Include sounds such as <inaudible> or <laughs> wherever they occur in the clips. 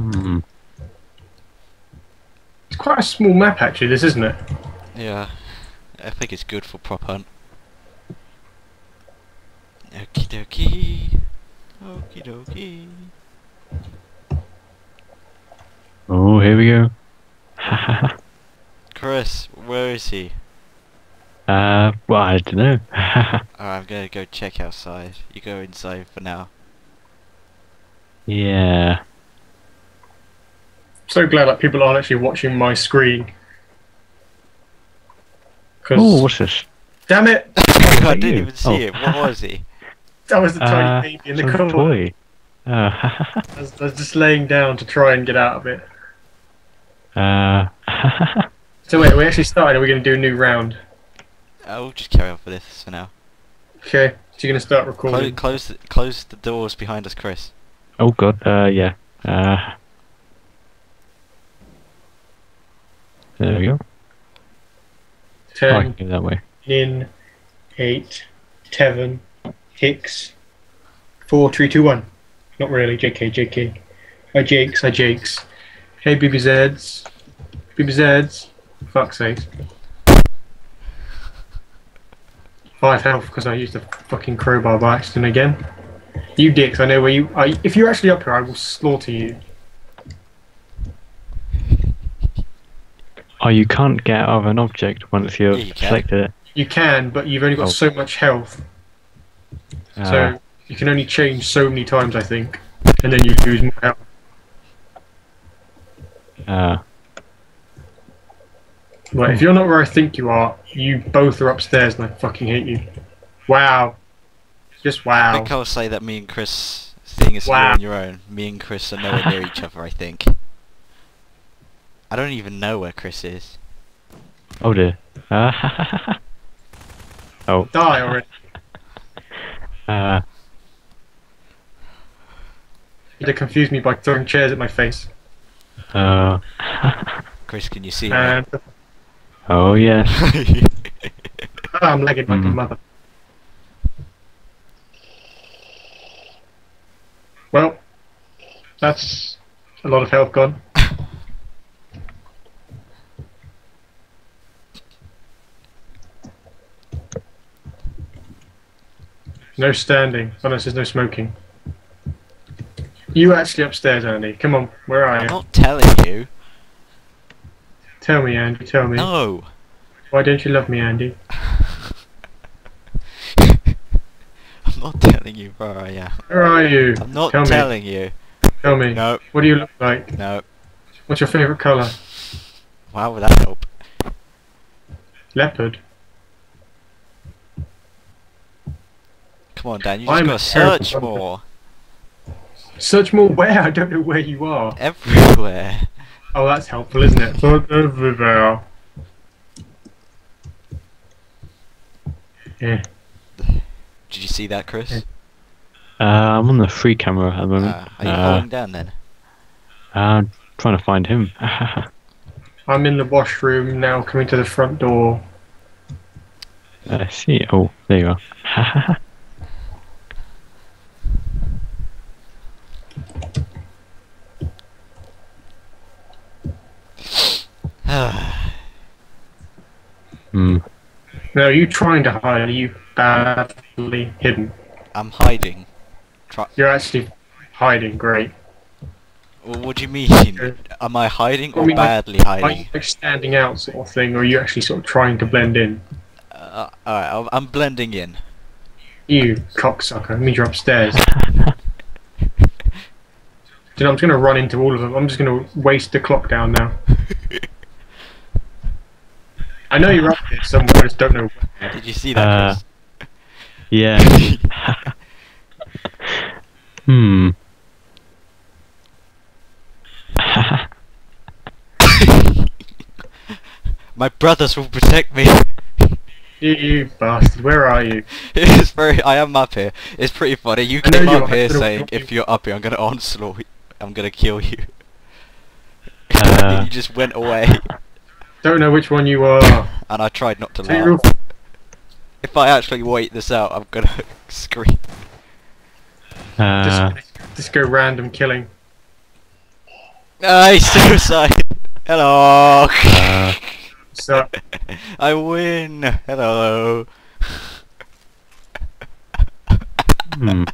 Hmm. It's quite a small map actually, this isn't it? Yeah, I think it's good for prop hunt. Okie dokie. Okie dokie. Oh, here we go. <laughs> Chris, where is he? uh, well, I don't know. <laughs> Alright, I'm gonna go check outside. You go inside for now. yeah. So glad that people aren't actually watching my screen. Oh, what's this? damn it, <laughs> I didn't you? even see Oh. it. What was he? <laughs> that was the Uh, tiny baby in the corner. toy. Uh, <laughs> I was, I was just laying down to try and get out of it. uh, So wait, we actually started. Are we going to do a new round? I'll just carry on for this for now. Okay, so you're going to start recording. close, the, close the doors behind us, Chris. oh god, uh, yeah. Uh, there we go. Oh, I can go that way. in, eight, seven, six, four, three, two, one. Not really. JK, JK. Hi Jakes, hi Jakes. Hey BBZs. BBZs. Fuck's sake. Five health because I used the fucking crowbar by accident again. You dicks, I know where you. I, if you're actually up here, I will slaughter you. Oh, you can't get out of an object once you've Yeah, you can. selected it. You can, but you've only got Oh. so much health, Uh, so you can only change so many times, I think, and then you lose more health. uh, Right, if you're not where I think you are, you both are upstairs, and I fucking hate you. Wow. Just wow. I wow. think I'll say that me and Chris, seeing as Wow. you're on your own, me and Chris are nowhere near each other, I think. I don't even know where Chris is. oh dear. Uh, <laughs> oh, Die already. <laughs> uh, They confused me by throwing chairs at my face. uh, <laughs> Chris, can you see me? Oh yes. I'm lagging like a Mhm. mother. Well, that's a lot of health gone. No standing, oh, unless there's no smoking. You actually upstairs, Andy. Come on, where are you? I'm not telling you. Tell me, Andy. Tell me. No. Why don't you love me, Andy? <laughs> I'm not telling you where I am. Where are you? I'm not Tell me. telling you. Tell me. No, What do you look like? no. What's your favourite colour? How would that help? Leopard. Come on, Dan, you just I'm gotta a terrible search more. Search more where? I don't know where you are. Everywhere. Oh, that's helpful, isn't it? Look everywhere. Yeah. Did you see that, Chris? Uh, I'm on the free camera at the moment. Uh, are you Uh, falling down then? I'm trying to find him. <laughs> I'm in the washroom now, coming to the front door. I see. Oh, there you are. <laughs> Hmm. Now, are you trying to hide? Are you badly hidden? I'm hiding. Try- You're actually hiding. Great. well, what do you mean? Am I hiding or I mean, like- badly Are you hiding? like standing out, sort of thing, or are you actually sort of trying to blend in? Uh, Alright, I'm- I'm blending in. You cocksucker! It means you're upstairs. <laughs> You know, I'm just gonna run into all of them. I'm just gonna waste the clock down now. I know you're up here somewhere. I just don't know. Where. Did you see that, Uh, <laughs> yeah. <laughs> hmm. My brothers will protect me. <laughs> You, you bastard! Where are you? it's very. I am up here. It's pretty funny. You came up here don't saying, "If you're up here, I'm gonna onslaught. I'm gonna kill you." Uh. you just went away, Don't know which one you are. and I tried not to Say your laugh. If I actually wait this out, I'm gonna <laughs> scream. Uh, Just, just go random killing. I <laughs> suicide. Hello. Uh, <laughs> So, I win. Hello. hmm.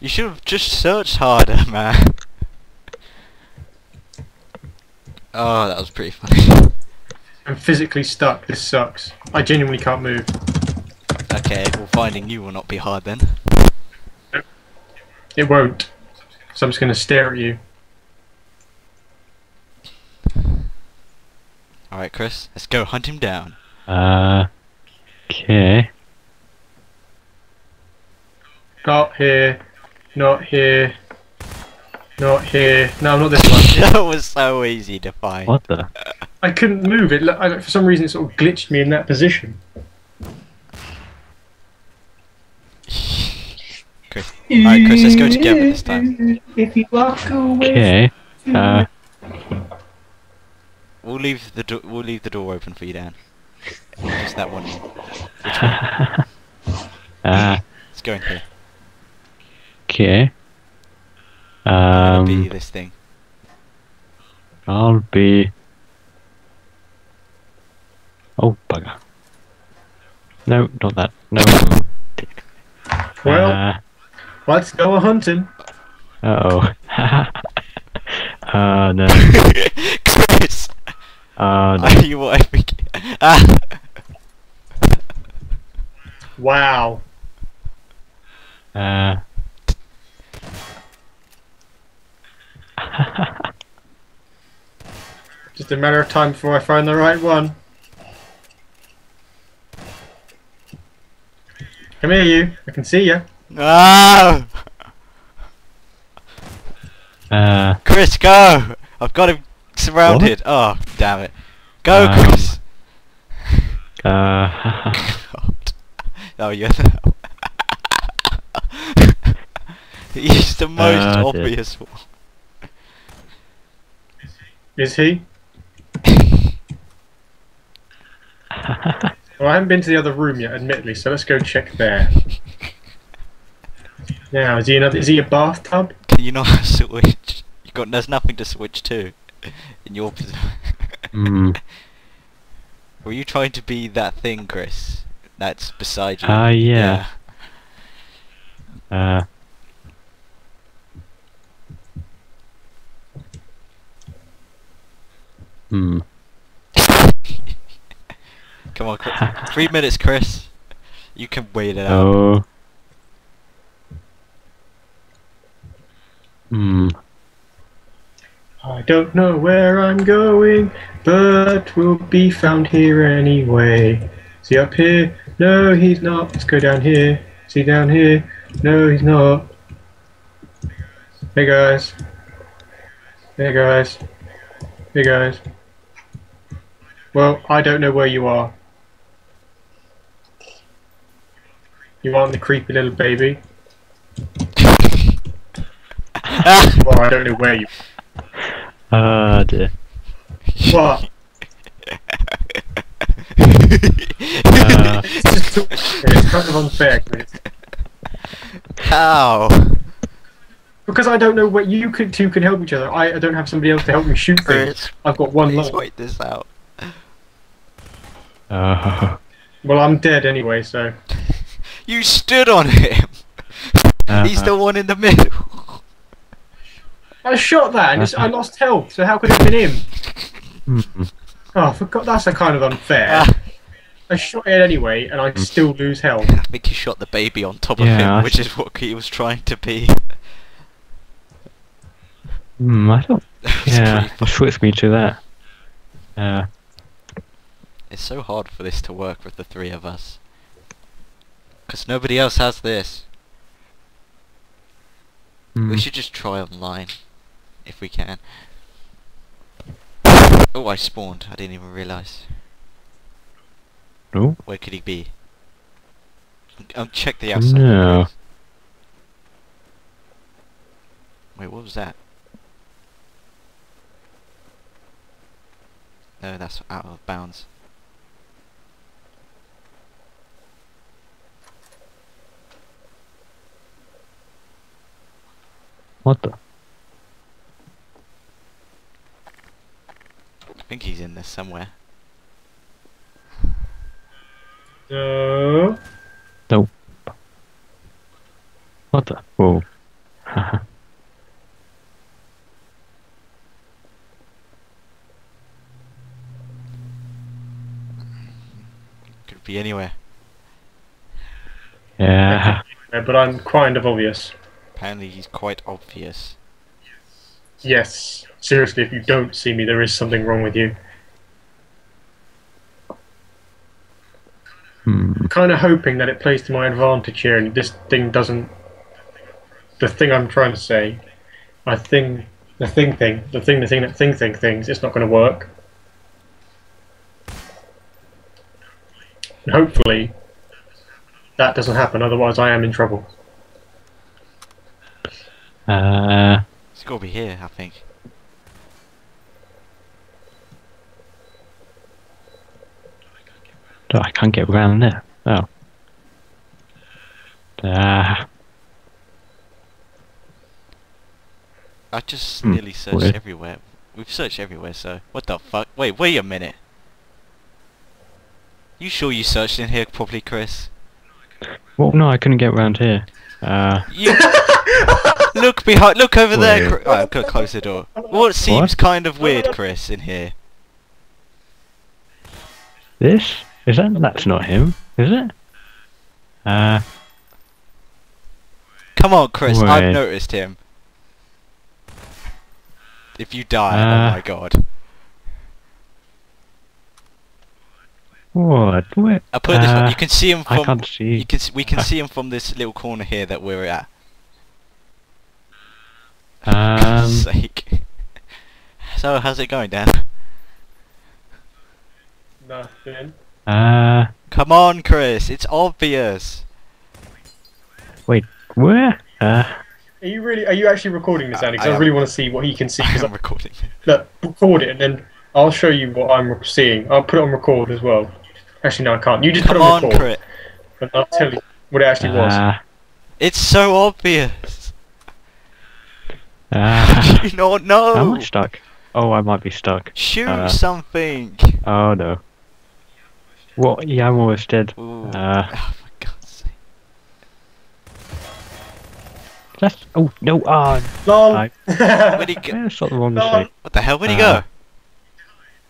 You should have just searched harder, man. Oh, that was pretty funny. I'm physically stuck. This sucks. I genuinely can't move. Okay, well finding you will not be hard then. It won't. So I'm just going to stare at you. Alright, Chris, let's go hunt him down. Uh, okay. Not here. Not here. Not here. No, not this one. <laughs> that was so easy to find. What the? <laughs> I couldn't move it. I, for some reason, it sort of glitched me in that position. Chris. Alright, Chris, let's go together this time. If you walk away. Okay. Uh, We'll leave the do- we'll leave the door open for you, Dan. Just that one. Which one? <laughs> uh, Let's go in here. okay. I'll be Um, this thing. I'll be. Oh bugger! No, not that. No. Well, Uh let's go a hunting. oh. <laughs> uh no. <laughs> Chris, Uh no. are you what I think? Ah. Wow. Uh. <laughs> Just a matter of time before I find the right one. Come here, you. I can see you. Ah! <laughs> uh. Chris, go! I've got him surrounded. Oh, damn it. Go, Um, Chris! <laughs> Uh. God. Oh, you're the... He's the most Uh, obvious one. Is he? <laughs> Well, I haven't been to the other room yet, admittedly, so let's go check there. Now, is he another? Is he a bathtub? Can you not <laughs> switch? You got there's nothing to switch to in your position. <laughs> Hmm. Were you trying to be that thing, Chris? That's beside you. Ah, yeah. Uh. Hmm. <laughs> Come on, Chris. Three minutes, Chris. You can wait it out. Oh. Hmm. I don't know where I'm going, but we'll be found here anyway. See up here? No, he's not. Let's go down here. See down here? No, he's not. Hey guys. Hey guys. Hey guys. Well, I don't know where you are. You aren't the creepy little baby. <laughs> Well, I don't know where you. Ah, dear. What? <laughs> Uh, It's kind of unfair. Chris. How? Because I don't know what you could two can help each other. I, I don't have somebody else to help me shoot things. I've got one please life. wait this out. Uh, Well, I'm dead anyway, so You stood on him. He's the one in the middle. I shot that and it's, I lost health. So how could it have been him? hmm. Oh, for God, that's a kind of unfair. Ah, I shot it anyway, and I still lose health. I think he shot the baby on top of Yeah, him, I which is what he was trying to be. Hmm, I don't. <laughs> Yeah, pretty I'll switch me to that. Uh, It's so hard for this to work with the three of us. Because nobody else has this. hmm. We should just try online. If we can. Oh, I spawned. I didn't even realise. No. Where could he be? Um, check the outside. No. Wait, what was that? No, that's out of bounds. What the? I think he's in this somewhere. No. Nope. What the? Whoa. <laughs> Could be anywhere. Yeah. But I'm kind of obvious. Apparently he's quite obvious. Yes. Seriously, if you don't see me, there is something wrong with you. Hmm. I'm kind of hoping that it plays to my advantage here and this thing doesn't. The thing I'm trying to say, I think the thing thing, the thing, the thing that thing thing things, it's not going to work. And hopefully, that doesn't happen. Otherwise, I am in trouble. Uh. He's got to be here, I think. Oh, I can't get around there. Oh. Ah. I just Hmm, nearly searched weird. everywhere. We've searched everywhere, so what the fuck? Wait, wait a minute. You sure you searched in here properly, Chris? Well, no, I couldn't get around here. Uh. You <laughs> look behind. Look over there. Wait. Chris. Right, I've got to close the door. What seems kind of weird, Chris, in here? This? Is that? That's not him, is it? Uh. Come on, Chris. I've Wait. noticed him. If you die, Uh, oh my god. What? Where? I put it this way. uh, You can see him I from. can't see. You can. s- We can see him from this little corner here that we're at. For Um. <laughs> sake. So how's it going, Dan? Nothing. Uh. Come on, Chris. It's obvious. Wait, where? Uh. Are you really? Are you actually recording this, I- Andy? I Because I, am. really want to see what he can see. I'm recording. look, record it and then I'll show you what I'm seeing. I'll put it on record as well. Actually, no, I can't. You just Come put it on, on, record, Chris. and I'll tell you what it actually was. Uh. It's so obvious. Uh. <laughs> You not know? Am I stuck? Oh, I might be stuck. Shoot Uh, something. Oh no. What? Yeah, I'm almost dead. Ooh. Uh. oh my God's sake. That's. Oh no. Ah. Lol. I- Where'd he go? that's not the wrong No. What the hell? Where'd he Uh, go?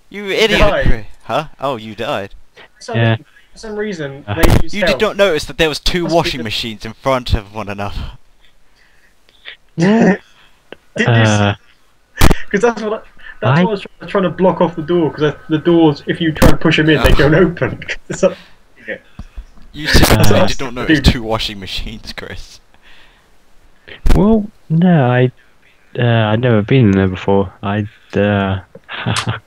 You idiot, died. Huh? Oh, you died. Some, Yeah. for some reason, Uh, they use You did not notice that there was two Must washing machines in front of one another. <laughs> Did you? Uh. Because that's what. I, that's I- what I was trying, trying to block off the door. Because the doors, if you try and push them in, they don't open. <laughs> It's up- You simply Uh, did not notice Dude. two washing machines, Chris. Well, no, I. Uh, I'd never been in there before. I. Uh. <laughs>